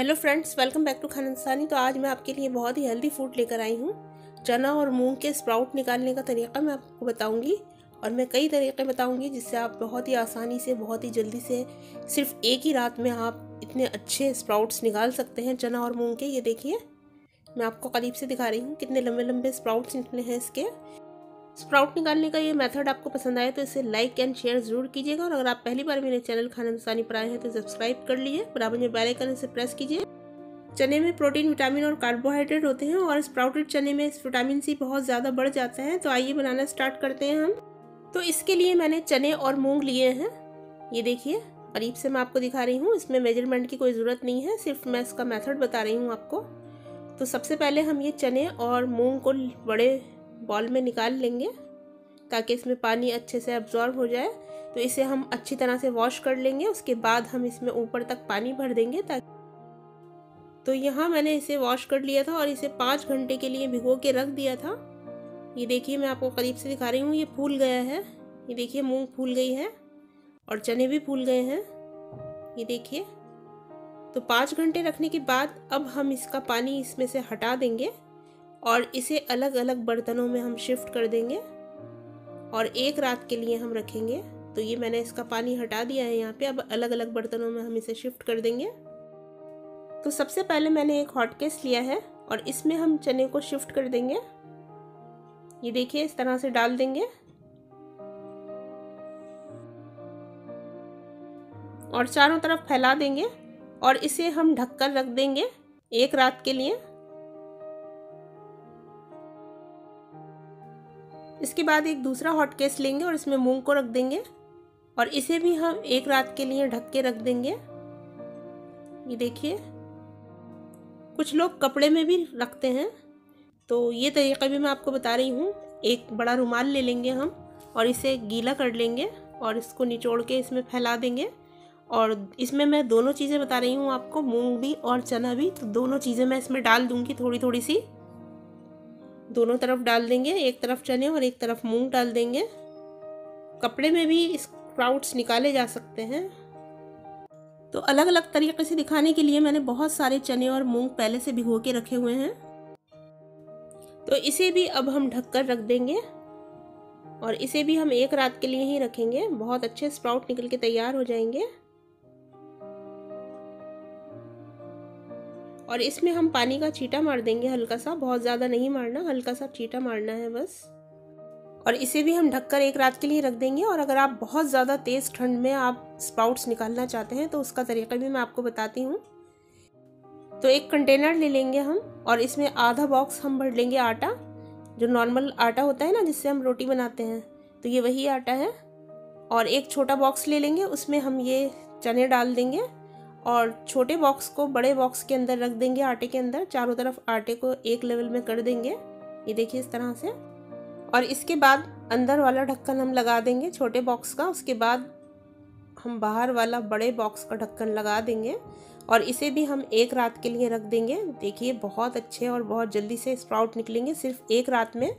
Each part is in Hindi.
Hello friends, welcome back to खानसानी तो आज मैं आपके लिए बहुत ही हेल्दी फ़ूड लेकर आई हूँ। चना और मूंग के स्प्राउट निकालने का तरीका मैं आपको बताऊँगी और मैं कई तरीके बताऊँगी जिससे आप बहुत ही आसानी से, बहुत ही जल्दी से सिर्फ़ एक ही रात में आप इतने अच्छे स्प्राउट्स निकाल सकते हैं चना और मूँग के। ये देखिए, मैं आपको करीब से दिखा रही हूँ कितने लंबे लंबे स्प्राउट्स निकले हैं इसके। स्प्राउट निकालने का ये मेथड आपको पसंद आए तो इसे लाइक एंड शेयर ज़रूर कीजिएगा और अगर आप पहली बार मेरे चैनल खाना मसानी पर आए हैं तो सब्सक्राइब कर लीजिए बराबर में बेल आइकन से प्रेस कीजिए। चने में प्रोटीन, विटामिन और कार्बोहाइड्रेट होते हैं और स्प्राउटेड चने में विटामिन सी बहुत ज़्यादा बढ़ जाता है तो आइए बनाना स्टार्ट करते हैं हम। तो इसके लिए मैंने चने और मूंग लिए हैं। ये देखिए, करीब से मैं आपको दिखा रही हूँ, इसमें मेज़रमेंट की कोई ज़रूरत नहीं है, सिर्फ़ मैं इसका मेथड बता रही हूँ आपको। तो सबसे पहले हम ये चने और मूंग को बड़े बॉल में निकाल लेंगे ताकि इसमें पानी अच्छे से एब्जॉर्ब हो जाए। तो इसे हम अच्छी तरह से वॉश कर लेंगे, उसके बाद हम इसमें ऊपर तक पानी भर देंगे ताकि तो यहाँ मैंने इसे वॉश कर लिया था और इसे पाँच घंटे के लिए भिगो के रख दिया था। ये देखिए, मैं आपको करीब से दिखा रही हूँ, ये फूल गया है। ये देखिए, मूंग फूल गई है और चने भी फूल गए हैं। ये देखिए। तो पाँच घंटे रखने के बाद अब हम इसका पानी इसमें से हटा देंगे। और इसे अलग अलग बर्तनों में हम शिफ्ट कर देंगे और एक रात के लिए हम रखेंगे। तो ये मैंने इसका पानी हटा दिया है यहाँ पे। अब अलग अलग बर्तनों में हम इसे शिफ्ट कर देंगे। तो सबसे पहले मैंने एक हॉट केस लिया है और इसमें हम चने को शिफ्ट कर देंगे। ये देखिए, इस तरह से डाल देंगे। और चारों तरफ़ फैला देंगे और इसे हम ढककर रख देंगे एक रात के लिए। इसके बाद एक दूसरा हॉट केस लेंगे और इसमें मूंग को रख देंगे और इसे भी हम एक रात के लिए ढक के रख देंगे। ये देखिए, कुछ लोग कपड़े में भी रखते हैं। तो ये तरीका भी मैं आपको बता रही हूँ, एक बड़ा रुमाल ले लेंगे हम और इसे गीला कर लेंगे और इसको निचोड़ के इसमें फैला देंगे। और इसमें मैं दोनों चीज़ें बता रही हूँ आपको, मूंग भी और चना भी तो दोनों चीज़ें मैं इसमें डाल दूँगी थोड़ी थोड़ी सी। दोनों तरफ़ डाल देंगे, एक तरफ़ चने और एक तरफ़ मूंग डाल देंगे। कपड़े में भी स्प्राउट्स निकाले जा सकते हैं। तो अलग अलग तरीके से दिखाने के लिए मैंने बहुत सारे चने और मूंग पहले से भिगो के रखे हुए हैं। तो इसे भी अब हम ढककर रख देंगे और इसे भी हम एक रात के लिए ही रखेंगे। बहुत अच्छे स्प्राउट निकल के तैयार हो जाएँगे। और इसमें हम पानी का छीटा मार देंगे हल्का सा, बहुत ज़्यादा नहीं मारना, हल्का सा छीटा मारना है बस। और इसे भी हम ढककर एक रात के लिए रख देंगे और अगर आप बहुत ज़्यादा तेज़ ठंड में आप स्पाउट्स निकालना चाहते हैं तो उसका तरीका भी मैं आपको बताती हूँ। तो एक कंटेनर ले लेंगे हम और इसमें आधा बॉक्स हम भर लेंगे आटा, जो नॉर्मल आटा होता है ना, जिससे हम रोटी बनाते हैं। तो ये वही आटा है और एक छोटा बॉक्स ले लेंगे, उसमें हम ये चने डाल देंगे। और छोटे बॉक्स को बड़े बॉक्स के अंदर रख देंगे आटे के अंदर। चारों तरफ़ आटे को एक लेवल में कर देंगे। ये देखिए इस तरह से। और इसके बाद अंदर वाला ढक्कन हम लगा देंगे छोटे बॉक्स का। उसके बाद हम बाहर वाला बड़े बॉक्स का ढक्कन लगा देंगे। और इसे भी हम एक रात के लिए रख देंगे। देखिए बहुत अच्छे और बहुत जल्दी से स्प्राउट निकलेंगे। सिर्फ़ एक रात में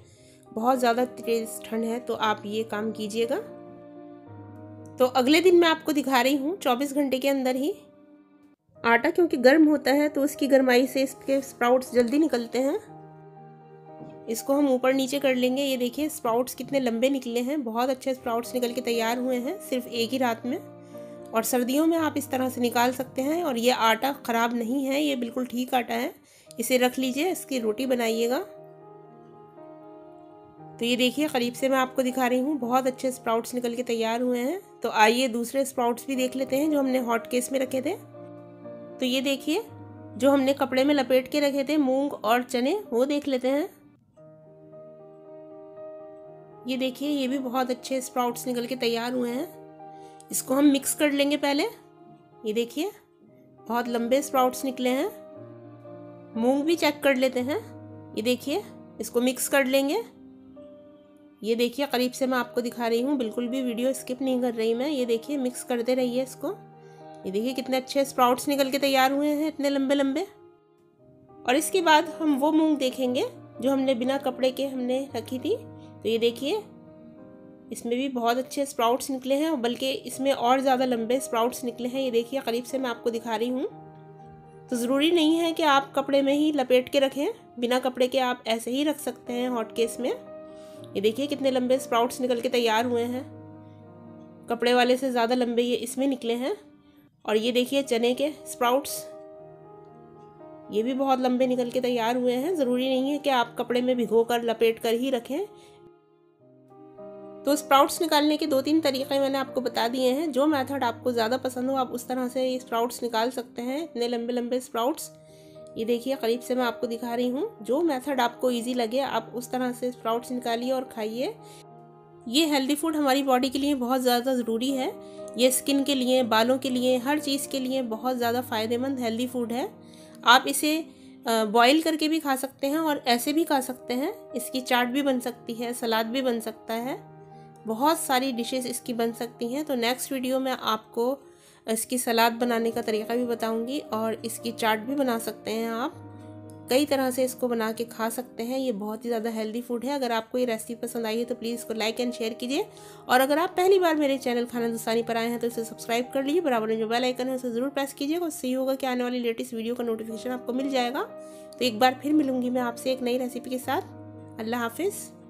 बहुत ज़्यादा तेज ठंड है तो आप ये काम कीजिएगा। तो अगले दिन मैं आपको दिखा रही हूँ, चौबीस घंटे के अंदर ही आटा क्योंकि गर्म होता है तो उसकी गर्माई से इसके स्प्राउट्स जल्दी निकलते हैं। इसको हम ऊपर नीचे कर लेंगे। ये देखिए, स्प्राउट्स कितने लंबे निकले हैं। बहुत अच्छे स्प्राउट्स निकल के तैयार हुए हैं, सिर्फ़ एक ही रात में। और सर्दियों में आप इस तरह से निकाल सकते हैं, और ये आटा ख़राब नहीं है, ये बिल्कुल ठीक आटा है। इसे रख लीजिए, इसकी रोटी बनाइएगा। तो ये देखिए, करीब से मैं आपको दिखा रही हूँ, बहुत अच्छे स्प्राउट्स निकल के तैयार हुए हैं। तो आइए दूसरे स्प्राउट्स भी देख लेते हैं, जो हमने हॉट केस में रखे थे। तो ये देखिए, जो हमने कपड़े में लपेट के रखे थे, मूंग और चने, वो देख लेते हैं। ये देखिए, ये भी बहुत अच्छे स्प्राउट्स निकल के तैयार हुए हैं। इसको हम मिक्स कर लेंगे पहले। ये देखिए, बहुत लंबे स्प्राउट्स निकले हैं। मूंग भी चेक कर लेते हैं। ये देखिए, इसको मिक्स कर लेंगे। ये देखिए, करीब से मैं आपको दिखा रही हूँ। बिल्कुल भी वीडियो स्किप नहीं कर रही मैं। ये देखिए मिक्स करते रहिए इसको। ये देखिए कितने अच्छे स्प्राउट्स निकल के तैयार हुए हैं, इतने लंबे लंबे। और इसके बाद हम वो मूंग देखेंगे जो हमने बिना कपड़े के हमने रखी थी। तो ये देखिए, इसमें भी बहुत अच्छे स्प्राउट्स निकले हैं, बल्कि इसमें और ज़्यादा लंबे स्प्राउट्स निकले हैं। ये देखिए, करीब से मैं आपको दिखा रही हूँ। तो ज़रूरी नहीं है कि आप कपड़े में ही लपेट के रखें, बिना कपड़े के आप ऐसे ही रख सकते हैं हॉट केस में। ये देखिए कितने लंबे स्प्राउट्स निकल के तैयार हुए हैं। कपड़े वाले से ज़्यादा लंबे ये इसमें निकले हैं। और ये देखिए चने के स्प्राउट्स ये भी बहुत लंबे निकल के तैयार हुए हैं। ज़रूरी नहीं है कि आप कपड़े में भिगो कर, लपेट कर ही रखें। तो स्प्राउट्स निकालने के दो तीन तरीक़े मैंने आपको बता दिए हैं। जो मेथड आपको ज़्यादा पसंद हो, आप उस तरह से ये स्प्राउट्स निकाल सकते हैं। इतने लंबे लंबे स्प्राउट्स ये देखिए, करीब से मैं आपको दिखा रही हूँ। जो मेथड आपको इजी लगे, आप उस तरह से स्प्राउट्स निकालिए और खाइए। ये हेल्दी फ़ूड हमारी बॉडी के लिए बहुत ज़्यादा ज़रूरी है। ये स्किन के लिए, बालों के लिए, हर चीज़ के लिए बहुत ज़्यादा फ़ायदेमंद हेल्दी फ़ूड है। आप इसे बॉईल करके भी खा सकते हैं और ऐसे भी खा सकते हैं। इसकी चाट भी बन सकती है, सलाद भी बन सकता है। बहुत सारी डिशेस इसकी बन सकती हैं। तो नेक्स्ट वीडियो में आपको इसकी सलाद बनाने का तरीका भी बताऊँगी और इसकी चाट भी बना सकते हैं आप। कई तरह से इसको बना के खा सकते हैं। ये बहुत ही ज़्यादा हेल्दी फ़ूड है। अगर आपको ये रेसिपी पसंद आई है तो प्लीज़ इसको लाइक एंड शेयर कीजिए। और अगर आप पहली बार मेरे चैनल खाना दोस्तानी पर आए हैं तो इसे सब्सक्राइब कर लीजिए। बराबर में जो बेल आइकन है, उसे ज़रूर प्रेस कीजिए उससे ही होगा कि आने वाली लेटेस्ट वीडियो का नोटिफिकेशन आपको मिल जाएगा। तो एक बार फिर मिलूँगी मैं आपसे एक नई रेसिपी के साथ। अल्लाह हाफिज़।